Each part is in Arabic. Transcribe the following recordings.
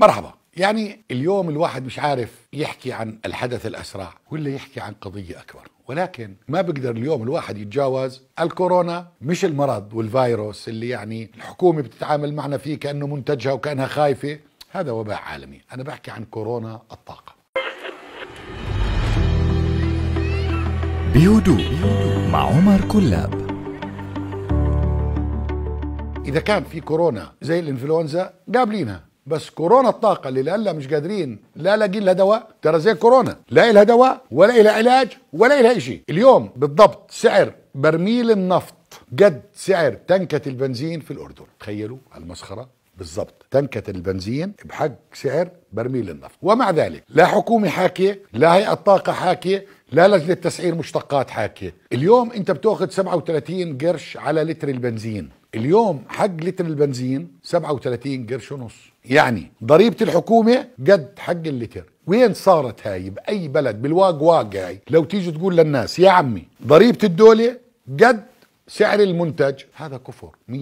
مرحبا. يعني اليوم الواحد مش عارف يحكي عن الحدث الأسرع ولا يحكي عن قضية أكبر. ولكن ما بقدر اليوم الواحد يتجاوز الكورونا مش المرض والفيروس اللي يعني الحكومة بتتعامل معنا فيه كأنه منتجها وكأنها خايفة. هذا وباء عالمي. أنا بحكي عن كورونا الطاقة. بهدوء مع عمر كلاب. إذا كان في كورونا زي الإنفلونزا قابلينها. بس كورونا الطاقة اللي لألا مش قادرين لا لاقين لها دواء. ترى زي كورونا. لا لها دواء ولا لها علاج ولا لها شيء اليوم بالضبط سعر برميل النفط قد سعر تنكة البنزين في الأردن. تخيلوا المسخرة. بالضبط. تنكة البنزين بحق سعر برميل النفط. ومع ذلك لا حكومة حاكية لا هيئة طاقة حاكية لا لجنة تسعير مشتقات حاكية. اليوم أنت بتأخذ 37 قرش على لتر البنزين. اليوم حق لتر البنزين 37 قرش ونص. يعني ضريبة الحكومة قد حق اللتر. وين صارت هاي بأي بلد بالواق واق هاي لو تيجي تقول للناس يا عمي ضريبة الدولة قد سعر المنتج. هذا كفر 100%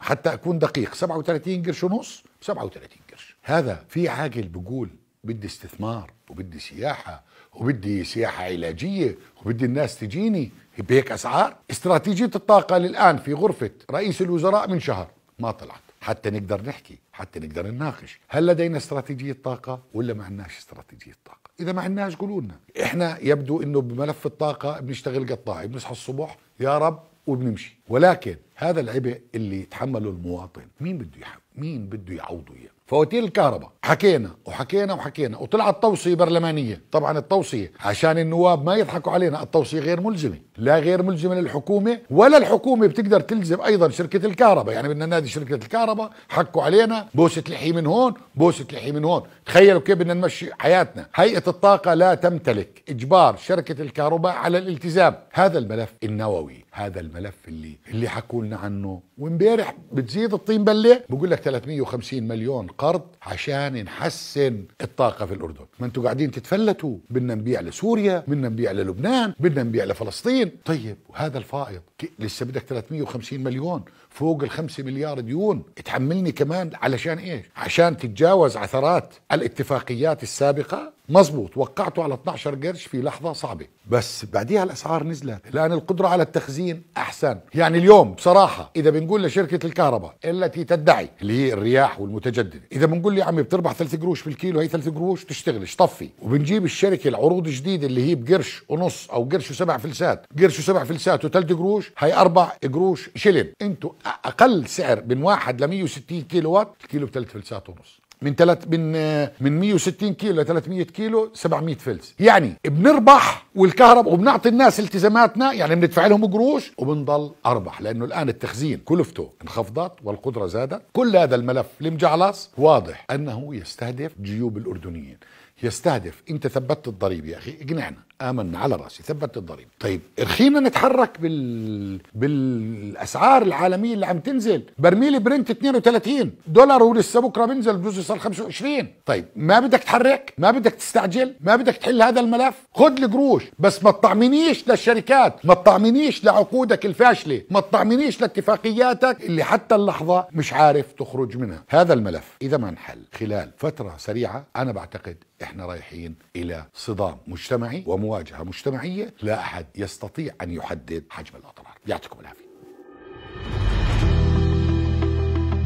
حتى أكون دقيق 37 قرش ونص 37 قرش. هذا في عاقل بقول بدي استثمار وبدي سياحة وبدي سياحة علاجية وبدي الناس تجيني. بهيك أسعار؟ استراتيجية الطاقة للآن في غرفة رئيس الوزراء من شهر ما طلعت. حتى نقدر نحكي حتى نقدر نناقش. هل لدينا استراتيجية طاقة ولا ما عندناش استراتيجية طاقة؟ إذا ما عندناش قولوا لنا. إحنا يبدو إنه بملف الطاقة بنشتغل قطاعي بنصحى الصبح يا رب وبنمشي. ولكن هذا العبء اللي يتحمله المواطن. مين بده يحب مين بده يعوضه إياه؟ فواتير الكهرباء. حكينا وحكينا وحكينا وطلعت توصية برلمانية. طبعا التوصية عشان النواب ما يضحكوا علينا التوصية غير ملزمة. لا غير ملزمة للحكومة ولا الحكومة بتقدر تلزم أيضا شركة الكهرباء. يعني بدنا نادي شركة الكهرباء حكوا علينا بوسة لحي من هون بوسة لحي من هون. تخيلوا كيف بدنا نمشي حياتنا. هيئة الطاقة لا تمتلك إجبار شركة الكهرباء على الالتزام. هذا الملف النووي هذا الملف اللي اللي حكوا لنا عنه. وامبارح بتزيد الطين بلة؟ بقول لك 350 مليون قرض عشان نحسن الطاقة في الأردن. ما أنتم قاعدين تتفلتوا. بدنا نبيع لسوريا بدنا نبيع للبنان بدنا نبيع لفلسطين. طيب وهذا الفائض. لسه بدك 350 مليون فوق الخمسة مليار ديون. تحملني كمان علشان إيش؟ عشان تتجاوز عثرات الاتفاقيات السابقة؟ مزبوط وقعته على 12 قرش في لحظة صعبة. بس بعديها الأسعار نزلت. الآن القدرة على التخزين أحسن. يعني اليوم بصراحة إذا بنقول لشركة الكهرباء التي تدعي اللي هي الرياح والمتجددة إذا بنقول لي عمي بتربح 3 قروش في الكيلو هي 3 قروش تشتغلش طفي وبنجيب الشركة العروض الجديدة اللي هي بقرش ونص أو قرش وسبع فلسات. قرش وسبع فلسات وثلاث قروش هي أربع قروش شلن. إنتوا أقل سعر من واحد ل 160 كيلو وات الكيلو بثلاث فلسات ونص. من ثلاث من من 160 كيلو ل 300 كيلو 700 فلس. يعني بنربح والكهرباء وبنعطي الناس التزاماتنا يعني بندفع لهم قروش وبنضل أربح. لأنه الآن التخزين كلفته انخفضت والقدرة زادت. كل هذا الملف المجعلص واضح أنه يستهدف جيوب الأردنيين. يستهدف. أنت ثبتت الضريبه يا أخي. اقنعنا. آمنا على رأسي. ثبت الضريبه طيب رخينا نتحرك بال بالأسعار العالمية اللي عم تنزل. برميل برنت 32 دولار ولسه بكرة بنزل بجوز يصير 25 طيب ما بدك تحرك؟ ما بدك تستعجل؟ ما بدك تحل هذا الملف؟ خذ القروش بس ما تطعمنيش للشركات ما تطعمنيش لعقودك الفاشلة ما تطعمنيش لاتفاقياتك اللي حتى اللحظة مش عارف تخرج منها. هذا الملف إذا ما انحل خلال فترة سريعة أنا بعتقد إحنا رايحين إلى صدام مجتمعي ومواجهة مجتمعية لا أحد يستطيع أن يحدد حجم الاضرار يعطيكم العافية.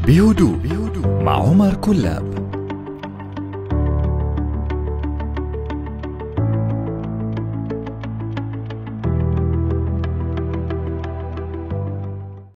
بهدوء. مع عمر كلاب.